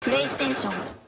プレイステーション